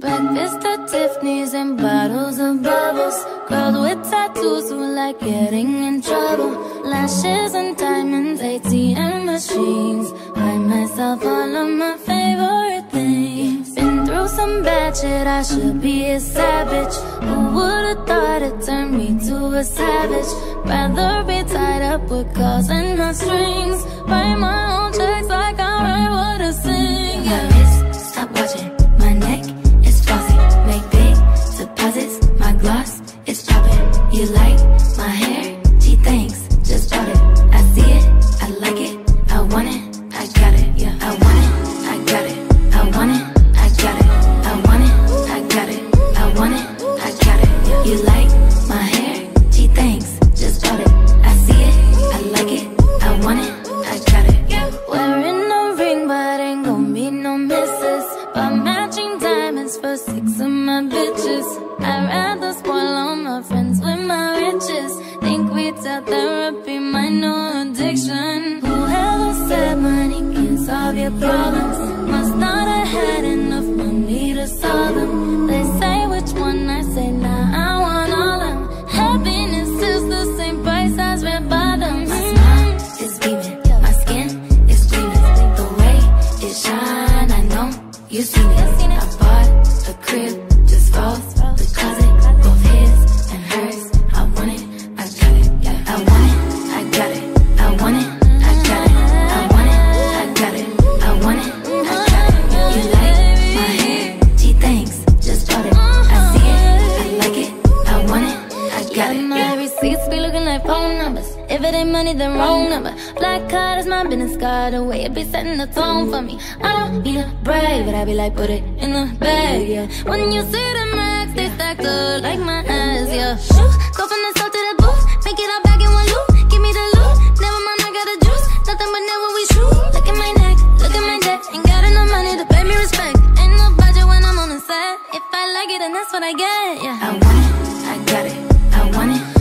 the Tiffany's and bottles of bubbles. Girls with tattoos who like getting in trouble. Lashes and diamonds, ATM machines. Buy myself all of my favorite things. Been through some bad shit, I should be a savage. Who would've thought it turned me to a savage? Rather be tied up with calls and not strings. Write my own riches. Think we therapy my no addiction. Whoever said money can solve your problems must not have had enough money to solve them. They say which one I say, nah, I want all of them. Happiness is the same price as red bottoms. My smile is beaming, my skin is gleaming. The way it shine, I know you see it. I bought a crib just for got it. My receipts be looking like phone numbers. If it ain't money, then wrong number. Black card is my business card. The way it be setting the tone for me. I don't be a brag, but I be like, put it in the bag, yeah. When you see the max, they stacked up like my ass, yeah. Shoo, go from the south to the booth, make it all back in one loop. Give me the loot, never mind, I got the juice. Nothing but never we shoot. Look at my neck, look at my debt. Ain't got enough money to pay me respect. Ain't no budget when I'm on the set. If I like it, then that's what I get, yeah. I want it, I got it. want it.